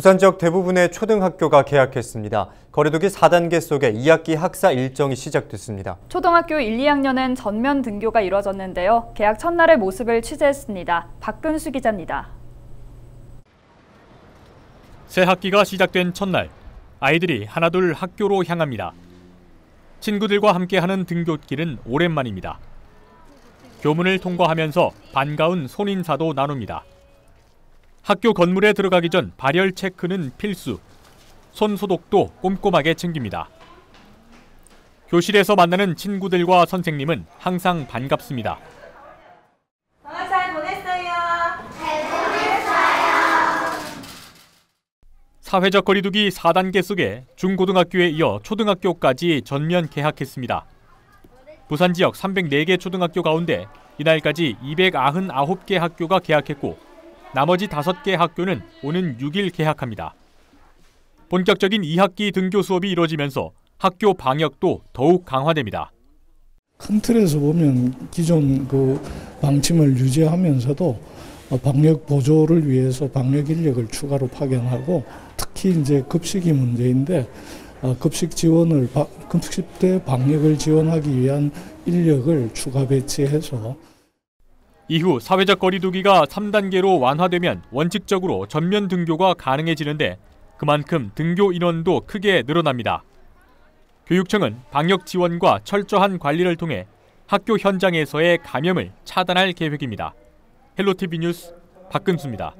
부산 지역 대부분의 초등학교가 개학했습니다. 거리두기 4단계 속에 2학기 학사 일정이 시작됐습니다. 초등학교 1, 2학년은 전면 등교가 이뤄졌는데요. 개학 첫날의 모습을 취재했습니다. 박근수 기자입니다. 새 학기가 시작된 첫날, 아이들이 하나둘 학교로 향합니다. 친구들과 함께하는 등교길은 오랜만입니다. 교문을 통과하면서 반가운 손인사도 나눕니다. 학교 건물에 들어가기 전 발열 체크는 필수. 손 소독도 꼼꼼하게 챙깁니다. 교실에서 만나는 친구들과 선생님은 항상 반갑습니다. 방학 잘 보냈어요. 사회적 거리두기 4단계 속에 중고등학교에 이어 초등학교까지 전면 개학했습니다. 부산 지역 304개 초등학교 가운데 이날까지 299개 학교가 개학했고 나머지 5개 학교는 오는 6일 개학합니다. 본격적인 2학기 등교 수업이 이뤄지면서 학교 방역도 더욱 강화됩니다. 큰 틀에서 보면 기존 그 방침을 유지하면서도 방역 보조를 위해서 방역 인력을 추가로 파견하고 특히 이제 급식이 문제인데 급식 지원을 급식 때 방역을 지원하기 위한 인력을 추가 배치해서 이후 사회적 거리두기가 3단계로 완화되면 원칙적으로 전면 등교가 가능해지는데 그만큼 등교 인원도 크게 늘어납니다. 교육청은 방역 지원과 철저한 관리를 통해 학교 현장에서의 감염을 차단할 계획입니다. 헬로티비 뉴스 박근수입니다.